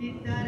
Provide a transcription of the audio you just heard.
did that.